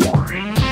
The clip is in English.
Yeah.